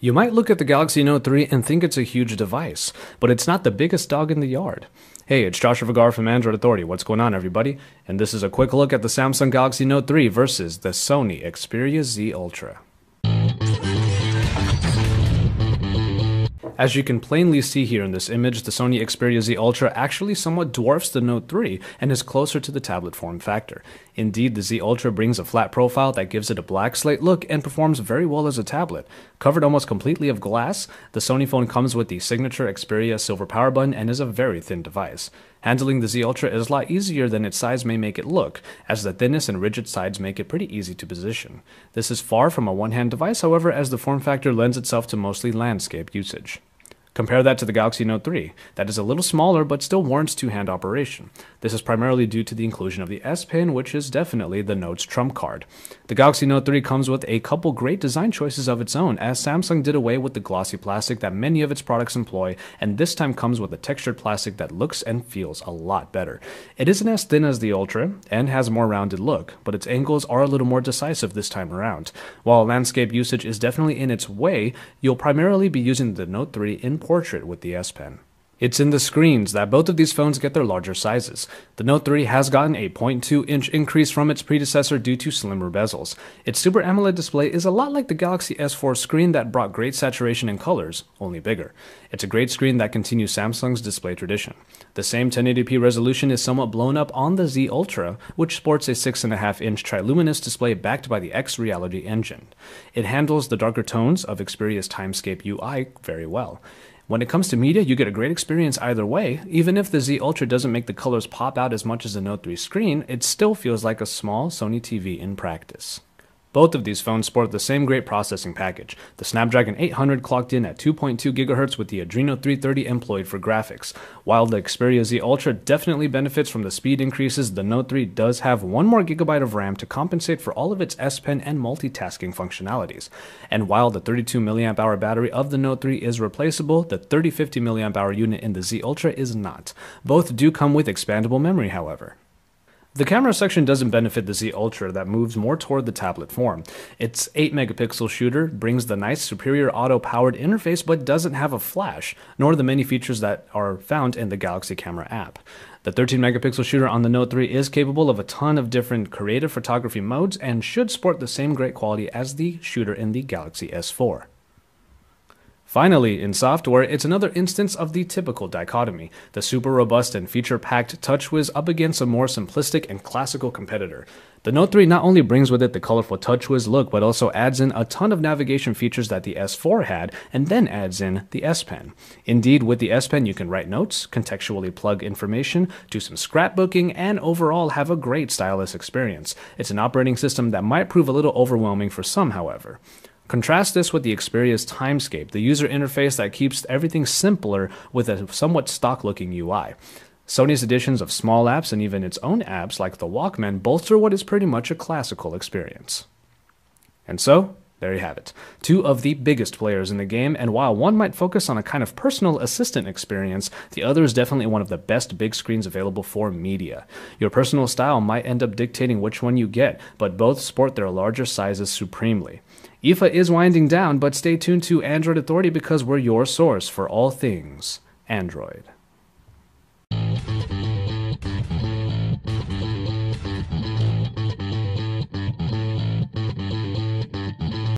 You might look at the Galaxy Note 3 and think it's a huge device, but it's not the biggest dog in the yard. Hey, it's Joshua Vergara from Android Authority. What's going on, everybody? And this is a quick look at the Samsung Galaxy Note 3 versus the Sony Xperia Z Ultra. As you can plainly see here in this image, the Sony Xperia Z Ultra actually somewhat dwarfs the Note 3 and is closer to the tablet form factor. Indeed, the Z Ultra brings a flat profile that gives it a black slate look and performs very well as a tablet. Covered almost completely of glass, the Sony phone comes with the signature Xperia silver power button and is a very thin device. Handling the Z Ultra is a lot easier than its size may make it look, as the thinness and rigid sides make it pretty easy to position. This is far from a one-hand device, however, as the form factor lends itself to mostly landscape usage. Compare that to the Galaxy Note 3. That is a little smaller but still warrants two-hand operation. This is primarily due to the inclusion of the S Pen, which is definitely the Note's trump card. The Galaxy Note 3 comes with a couple great design choices of its own, as Samsung did away with the glossy plastic that many of its products employ, and this time comes with a textured plastic that looks and feels a lot better. It isn't as thin as the Ultra, and has a more rounded look, but its angles are a little more decisive this time around. While landscape usage is definitely in its way, you'll primarily be using the Note 3 in portrait with the S Pen. It's in the screens that both of these phones get their larger sizes. The Note 3 has gotten a 0.2 inch increase from its predecessor due to slimmer bezels. Its Super AMOLED display is a lot like the Galaxy S4 screen that brought great saturation and colors, only bigger. It's a great screen that continues Samsung's display tradition. The same 1080p resolution is somewhat blown up on the Z Ultra, which sports a 6.5 inch Triluminos display backed by the X Reality engine. It handles the darker tones of Xperia's Timescape UI very well. When it comes to media, you get a great experience either way. Even if the Z Ultra doesn't make the colors pop out as much as the Note 3 screen, it still feels like a small Sony TV in practice. Both of these phones sport the same great processing package. The Snapdragon 800 clocked in at 2.2 GHz with the Adreno 330 employed for graphics. While the Xperia Z Ultra definitely benefits from the speed increases, the Note 3 does have one more gigabyte of RAM to compensate for all of its S Pen and multitasking functionalities. And while the 32 mAh battery of the Note 3 is replaceable, the 3050 mAh unit in the Z Ultra is not. Both do come with expandable memory, however. The camera section doesn't benefit the Z Ultra that moves more toward the tablet form. Its 8 megapixel shooter brings the nice superior auto powered interface but doesn't have a flash, nor the many features that are found in the Galaxy Camera app. The 13 megapixel shooter on the Note 3 is capable of a ton of different creative photography modes and should sport the same great quality as the shooter in the Galaxy S4. Finally, in software, it's another instance of the typical dichotomy, the super robust and feature-packed TouchWiz up against a more simplistic and classical competitor. The Note 3 not only brings with it the colorful TouchWiz look, but also adds in a ton of navigation features that the S4 had, and then adds in the S Pen. Indeed, with the S Pen, you can write notes, contextually plug information, do some scrapbooking, and overall have a great stylus experience. It's an operating system that might prove a little overwhelming for some, however. Contrast this with the Xperia's Timescape, the user interface that keeps everything simpler with a somewhat stock looking UI. Sony's additions of small apps and even its own apps like the Walkman bolster what is pretty much a classical experience. And so, there you have it. Two of the biggest players in the game, and while one might focus on a kind of personal assistant experience, the other is definitely one of the best big screens available for media. Your personal style might end up dictating which one you get, but both sport their larger sizes supremely. IFA is winding down, but stay tuned to Android Authority because we're your source for all things Android.